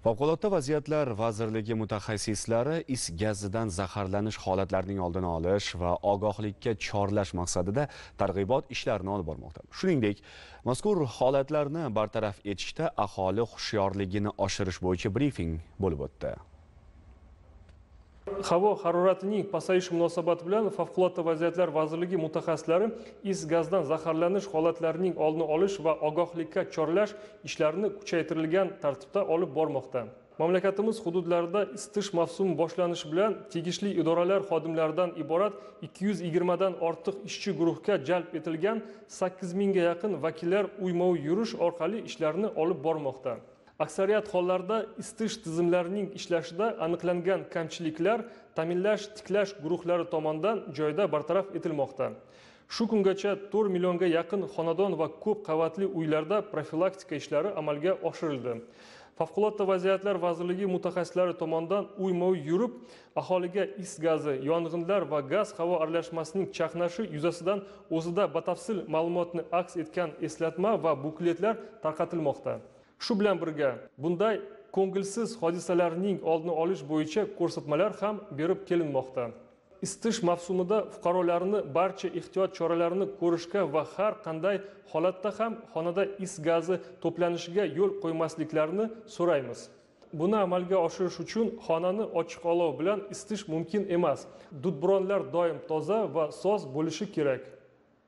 Favqulodda vaziyatlar vazirligi mutaxassislari is gazidan zaharlanish holatlarining oldini olish va ogohlikka chorlash maqsadida targ'ibot ishlarini olib bormoqda. Shuningdek, mazkur holatlarni bartaraf etishda aholi hushyorligini oshirish bo'yicha brifing bo'lib o'tdi. Havo haroratining pasayishi munosabati bilan favqulodda vaziyatlar vazirligi mutaxassislari is gazdan zaharlanish holatlarining oldini olish va ogohlikka chorlash ishlarini kuchaytirilgan tartibda olib bormoqda mamlakatimiz hududlarida isitish mavsumi boshlanishi bilan tegishli idoralar xodimlaridan iborat 220 dan ortiq ishchi guruhga jalb etilgan 8 mingga yaqin vakillar uyma uy yurish orqali ishlarni olib bormoqda aksariyat hollarda isitish tizimlarining ishlashida aniqlangan kamchiliklar ta'minlash tiklash guruhlari tomonidan joyida bartaraf etilmoqda. Shu kungacha to'rt millionga yaqin xonadon va ko'p qavatli uylarda profilaktika ishlari amalga oshirildi. Favqulodda vaziyatlar vazirligi mutaxassislari tomonidan uyma uy yurib aholiga is gazi yong'inlar va gaz havo aralashmasining chaqnashi yuzasidan o'zida batafsil ma'lumotni aks etgan eslatma va bukletlar tarqatilmoqda. Shu bilan birga bunday ko'ngilsiz hodisalarning oldini olish bo'yicha ko'rsatmalar ham berib kelinmoqda. Isitish mavsumida fuqarolarni barcha ehtiyot choralarini ko'rishga va har qanday holatda ham xonada is gazi to'planishiga yo'l qo'ymasliklarini so'raymiz. Buni amalga oshirish uchun xonani ochiq olov bilan isitish mumkin emas. Dudbronlar doim toza va soz bo'lishi kerak.